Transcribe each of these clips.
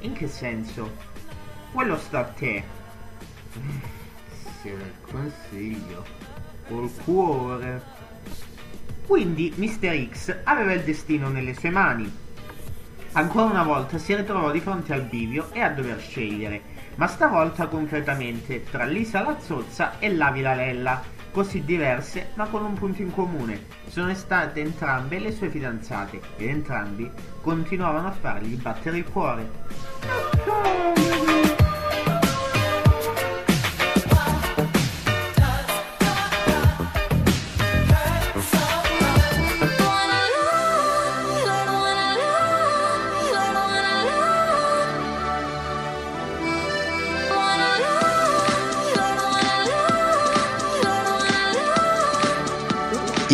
In che senso? Quello sta a te. Se nel consiglio. Col cuore. Quindi Mr. X aveva il destino nelle sue mani. Ancora una volta si ritrovò di fronte al bivio e a dover scegliere, ma stavolta concretamente tra Lisa la zozza e l'Avila Lella, così diverse ma con un punto in comune. Sono state entrambe le sue fidanzate ed entrambi continuavano a fargli battere il cuore.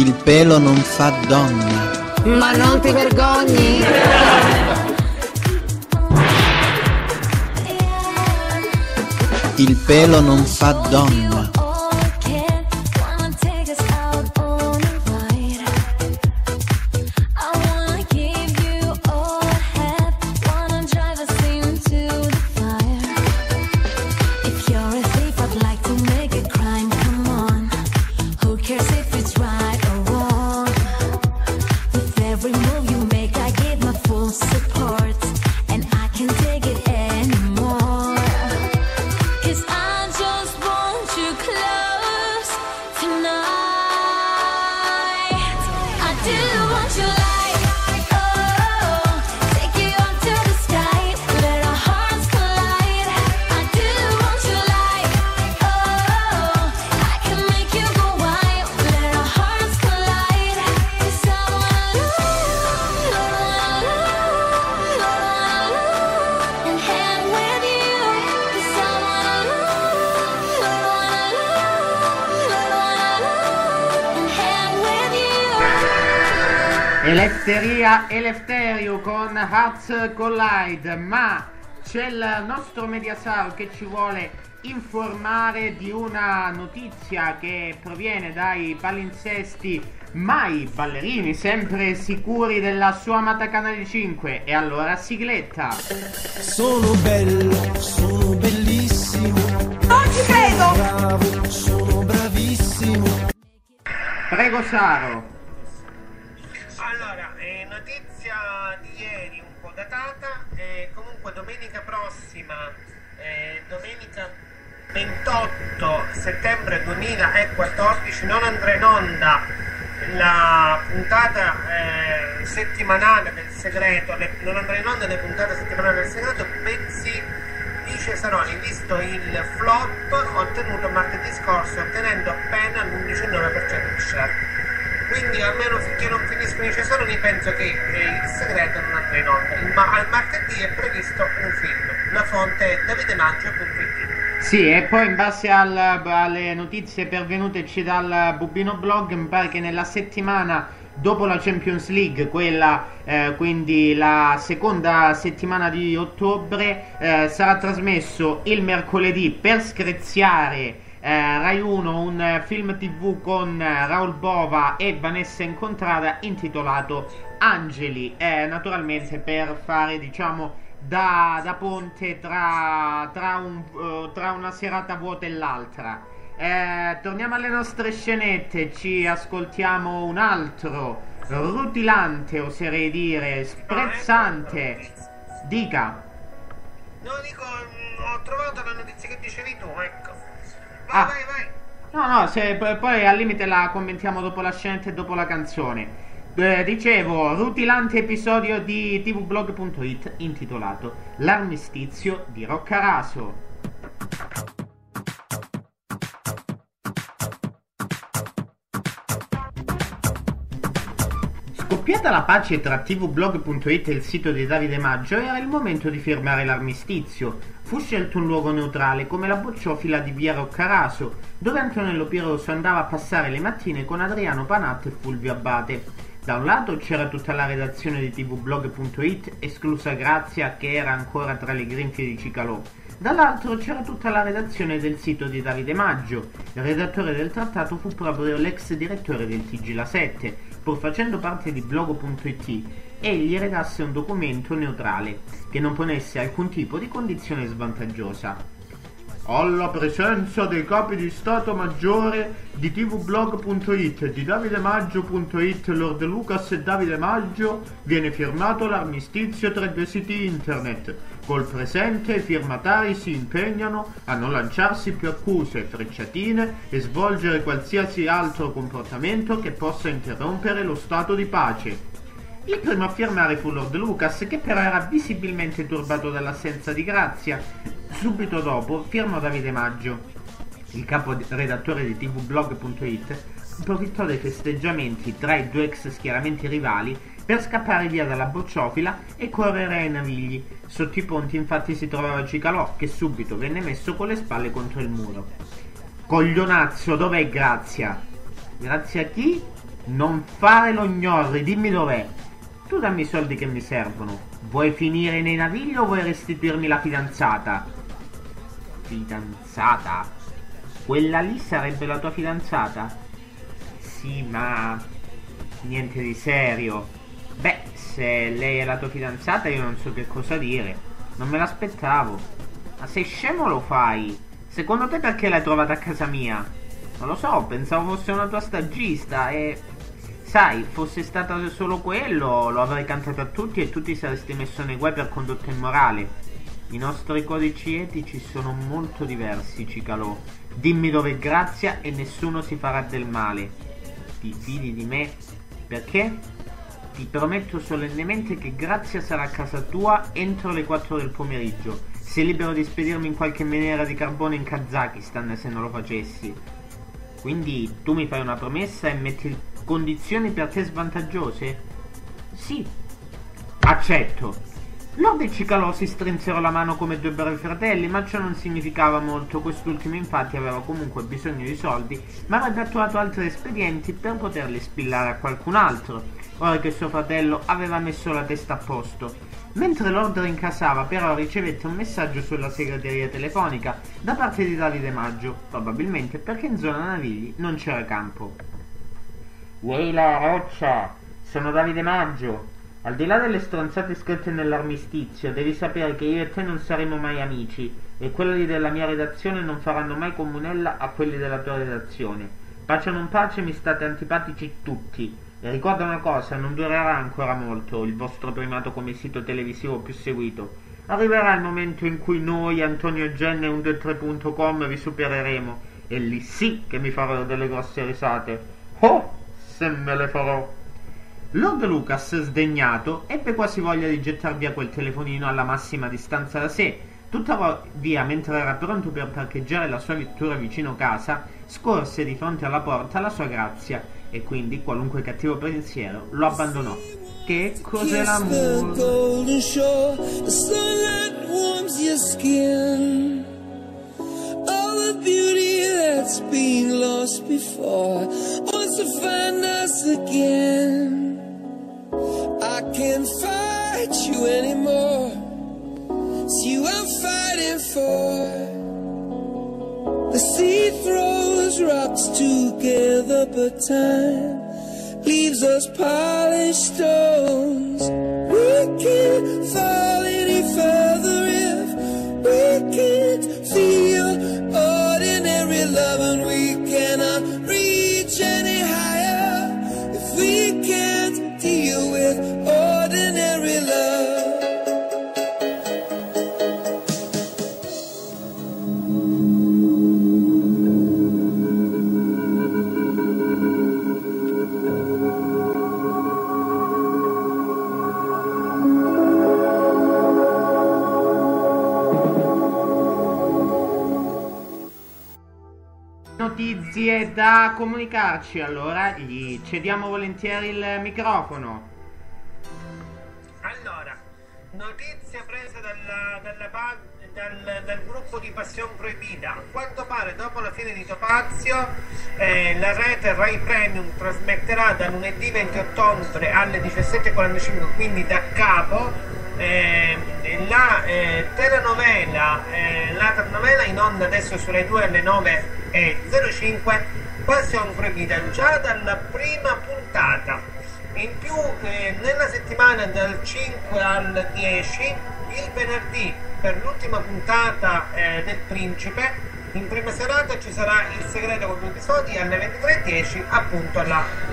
Il pelo non fa donna. Ma non ti vergogni? Il pelo non fa donna. Eletteria Elefterio con Hearts Collide, ma c'è il nostro Mediasar che ci vuole informare di una notizia che proviene dai palinsesti mai ballerini, sempre sicuri della sua amata Canale 5. E allora sigletta. Sono bello, sono bellissimo. Non ci credo! Sono bravo, sono bravissimo. Prego Saro. Domenica prossima, eh, domenica 28 settembre 2014 non andrà in onda la puntata eh, settimanale del segreto, le- non andrà in onda le puntate settimanali del segreto, bensì i Cesaroni, visto il flop ottenuto martedì scorso, ottenendo appena l'11,9% di share. Quindi almeno finché non finiscono i Cesaroni penso che eh, il segreto non andrà in onda. Il ma- al martedì è previsto un film. La fonte è davidemaggio.it. Sì, e poi in base al- alle notizie pervenuteci dal Bubino Blog, mi pare che nella settimana dopo la Champions League, quella eh, quindi la seconda settimana di ottobre, eh, sarà trasmesso il mercoledì per screziare eh, Rai 1 un eh, film tv con eh, Raul Bova e Vanessa Incontrada intitolato Angeli, eh, naturalmente per fare diciamo da, da ponte tra, tra, un, eh, tra una serata vuota e l'altra. Eh, torniamo alle nostre scenette, ci ascoltiamo un altro rutilante, oserei dire, sprezzante. Dica. No, dico, mm, ho trovato la notizia che dicevi tu, ecco. Ah. vai, vai. No, no, se, poi al limite la commentiamo dopo la scenetta e dopo la canzone. Eh, dicevo, rutilante episodio di tvblog.it intitolato L'armistizio di Roccaraso. Scoppiata la pace tra tvblog.it e il sito di Davide Maggio, era il momento di firmare l'armistizio. Fu scelto un luogo neutrale come la bocciofila di via Roccaraso, dove Antonello Pieroso andava a passare le mattine con Adriano Panat e Fulvio Abbate. Da un lato c'era tutta la redazione di tvblog.it, esclusa Grazia che era ancora tra le grinfie di Cicalò. Dall'altro c'era tutta la redazione del sito di Davide Maggio. Il redattore del trattato fu proprio l'ex direttore del TG La 7, pur facendo parte di blogo.it. e gli redasse un documento neutrale che non ponesse alcun tipo di condizione svantaggiosa. Alla presenza dei capi di Stato Maggiore di tvblog.it di davidemaggio.it, Lord Lucas e Davide Maggio, viene firmato l'armistizio tra i due siti internet. Col presente i firmatari si impegnano a non lanciarsi più accuse, frecciatine e svolgere qualsiasi altro comportamento che possa interrompere lo stato di pace. Il primo a firmare fu Lord Lucas, che però era visibilmente turbato dall'assenza di Grazia. Subito dopo firmò Davide Maggio. Il capo redattore di tvblog.it approfittò dei festeggiamenti tra i due ex schieramenti rivali per scappare via dalla bocciofila e correre ai navigli. Sotto i ponti infatti si trovava Cicalò, che subito venne messo con le spalle contro il muro. Coglionazzo, dov'è Grazia? Grazie a chi? Non fare lo gnorri, dimmi dov'è. Tu dammi i soldi che mi servono. Vuoi finire nei navigli o vuoi restituirmi la fidanzata? Fidanzata? Quella lì sarebbe la tua fidanzata? Sì, ma... Niente di serio. Beh, se lei è la tua fidanzata io non so che cosa dire. Non me l'aspettavo. Ma sei scemo lo fai? Secondo te perché l'hai trovata a casa mia? Non lo so, pensavo fosse una tua stagista e... Sai, fosse stata solo quello, lo avrei cantato a tutti e tutti saresti messo nei guai per condotta immorale. I nostri codici etici sono molto diversi, Cicalò. Dimmi dove è Grazia e nessuno si farà del male. Ti fidi di me? Perché? Ti prometto solennemente che Grazia sarà a casa tua entro le 4 del pomeriggio. Sei libero di spedirmi in qualche miniera di carbone in Kazakistan se non lo facessi. Quindi tu mi fai una promessa e metti condizioni per te svantaggiose? Sì. Accetto. Lord e Cicalò si strinsero la mano come due bravi fratelli, ma ciò non significava molto. Quest'ultimo infatti aveva comunque bisogno di soldi, ma avrebbe attuato altri espedienti per poterli spillare a qualcun altro, ora che suo fratello aveva messo la testa a posto. Mentre Lord rincasava, però ricevette un messaggio sulla segreteria telefonica da parte di Davide Maggio, probabilmente perché in zona Navigli non c'era campo. Weila Roccia, sono Davide Maggio. Al di là delle stronzate scritte nell'armistizio, devi sapere che io e te non saremo mai amici e quelli della mia redazione non faranno mai comunella a quelli della tua redazione. Pace o non pace, mi state antipatici tutti. E ricorda una cosa, non durerà ancora molto il vostro primato come sito televisivo più seguito. Arriverà il momento in cui noi, Antonio Genne e 123.com vi supereremo e lì sì che mi farò delle grosse risate. Oh, se me le farò. Lord Lucas, sdegnato, ebbe quasi voglia di gettar via quel telefonino alla massima distanza da sé. Tuttavia, mentre era pronto per parcheggiare la sua vettura vicino casa, scorse di fronte alla porta la sua grazia e quindi qualunque cattivo pensiero lo abbandonò. Che cos'è l'amore? The beauty that's been lost before wants to find us again. I can't fight you anymore. It's you I'm fighting for. The sea throws rocks together, but time leaves us polished stones. We can't fall comunicarci, allora gli cediamo volentieri il microfono. Allora, notizia presa dalla- dalla dal, dal gruppo di Passione Proibita. A quanto pare, dopo la fine di Topazio, eh, la rete Rai Premium trasmetterà da lunedì 20 ottobre alle 17.45, quindi da capo, eh, la eh, telenovela, eh, la telenovela in onda adesso su Rai 2 alle 9.05, Passione Proibita, già dalla prima puntata. In più, eh, nella settimana dal 5 al 10, il venerdì, per l'ultima puntata eh, del Principe, in prima serata ci sarà il segreto con due episodi alle 23.10, appunto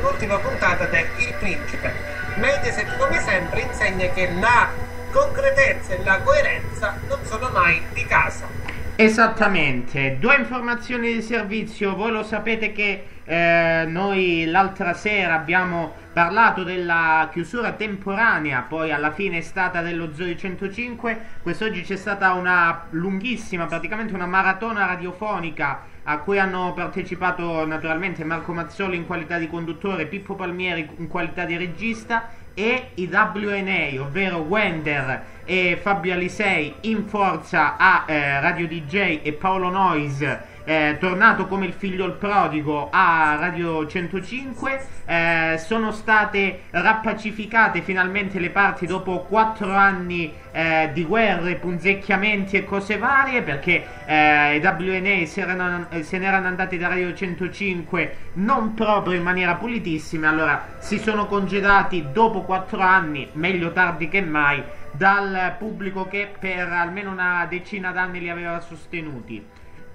l'ultima puntata del Il Principe. Mediaset, come sempre, insegna che la concretezza e la coerenza non sono mai di casa. Esattamente, due informazioni di servizio, voi lo sapete che eh, noi l'altra sera abbiamo parlato della chiusura temporanea, poi alla fine è stata dello Zoe 105, quest'oggi c'è stata una lunghissima, praticamente una maratona radiofonica a cui hanno partecipato naturalmente Marco Mazzoli in qualità di conduttore, Pippo Palmieri in qualità di regista e i WNA, ovvero Wender e Fabio Alisei in forza a eh, Radio DJ e Paolo Nois eh, tornato come il figlio il prodigo a Radio 105 eh, sono state rappacificate finalmente le parti dopo quattro anni eh, di guerre, punzecchiamenti e cose varie perché eh, i WNA se erano- se ne erano andati da Radio 105 non proprio in maniera pulitissima allora si sono congedati dopo quattro anni meglio tardi che mai dal pubblico che per almeno una decina d'anni li aveva sostenuti.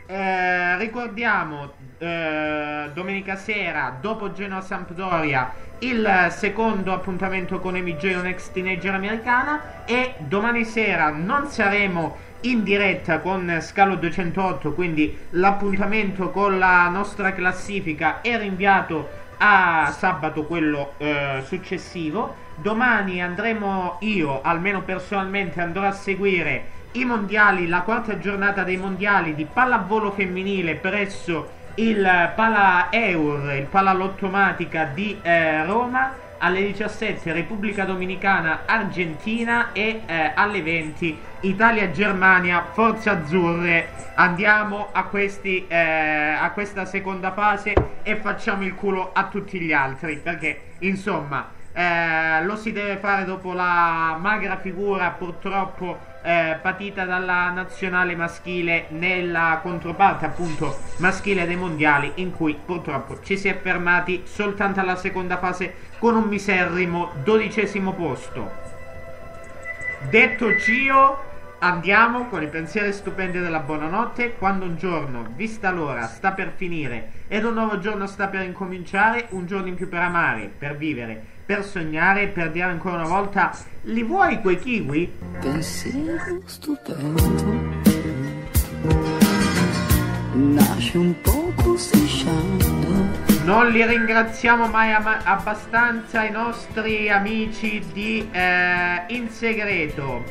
Eh, ricordiamo eh, domenica sera dopo Genoa Sampdoria il secondo appuntamento con MJ Next Teenager americana e domani sera non saremo in diretta con Scalo 208 quindi l'appuntamento con la nostra classifica è rinviato a sabato quello eh, successivo domani andremo io almeno personalmente andrò a seguire i mondiali, la quarta giornata dei mondiali di pallavolo femminile presso il Pala Eur, il Pala Lottomatica di eh, Roma alle 17 Repubblica Dominicana Argentina e eh, alle 20 Italia Germania Forze Azzurre. Andiamo a, questi, eh, a questa seconda fase e facciamo il culo a tutti gli altri perché insomma eh, lo si deve fare dopo la magra figura purtroppo eh, patita dalla nazionale maschile nella controparte appunto maschile dei mondiali in cui purtroppo ci si è fermati soltanto alla seconda fase con un miserrimo dodicesimo posto. Detto ciò, andiamo con i pensieri stupendi della buonanotte. Quando un giorno, vista l'ora, sta per finire ed un nuovo giorno sta per incominciare, un giorno in più per amare, per vivere, per sognare, per dire ancora una volta: li vuoi quei kiwi? Pensiero stupendo Nasce un poco strisciando Non li ringraziamo mai ama- abbastanza i nostri amici di eh, In Segreto.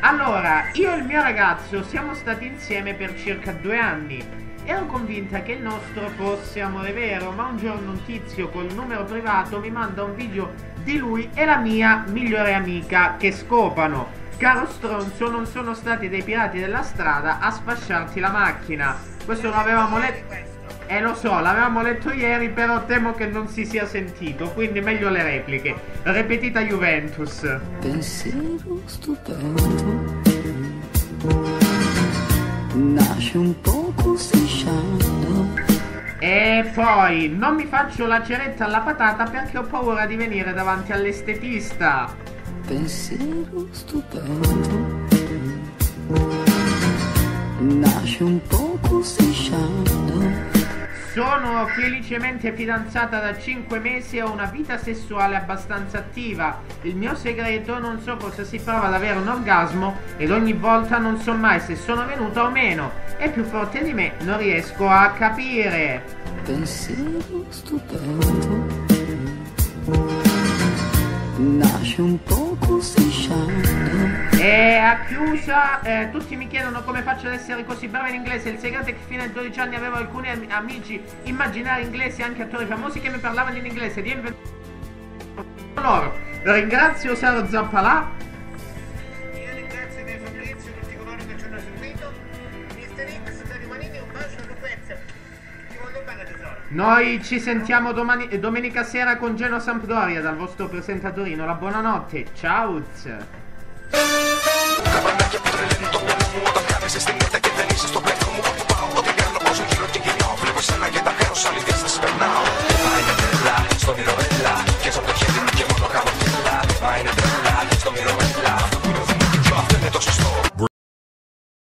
Allora, io e il mio ragazzo siamo stati insieme per circa due anni. Ero convinta che il nostro fosse amore vero, ma un giorno un tizio col numero privato mi manda un video di lui e la mia migliore amica che scopano. Caro stronzo, non sono stati dei pirati della strada a sfasciarti la macchina. Questo l'avevamo letto. Eh lo so, l'avevamo letto ieri, però temo che non si sia sentito, quindi meglio le repliche. Repetita Juventus. Pensiero stupendo Nasce un strisciando E poi non mi faccio la ceretta alla patata perché ho paura di venire davanti all'estetista. Pensiero stupendo. Nasce un poco strisciando Sono felicemente fidanzata da 5 mesi e ho una vita sessuale abbastanza attiva. Il mio segreto non so cosa si prova ad avere un orgasmo ed ogni volta non so mai se sono venuta o meno. È più forte di me, non riesco a capire. Pensiero stupendo Nasce un poco strisciando E a chiusa, eh, tutti mi chiedono come faccio ad essere così brava in inglese. Il segreto è che fino ai 12 anni avevo alcuni am- amici immaginari inglesi, anche attori famosi, che mi parlavano in inglese. Invent- loro. Ringrazio Saro Zappalà. Io ringrazio te Fabrizio e tutti coloro che ci hanno seguito. Mister X, Dario Manini, un bacio a Lupezia. Ti voglio bene tesoro. Noi ci sentiamo domani, eh, domenica sera con Geno Sampdoria dal vostro presentatorino. La buonanotte. Ciao. Παίζεις στην νύχτα και δεν είσαι στο πέτρο μου. Που πάω Ό,τι κάνω πόσο γύρω και γυρνάω Βλέπω σένα και τα χαίρω σ' άλλη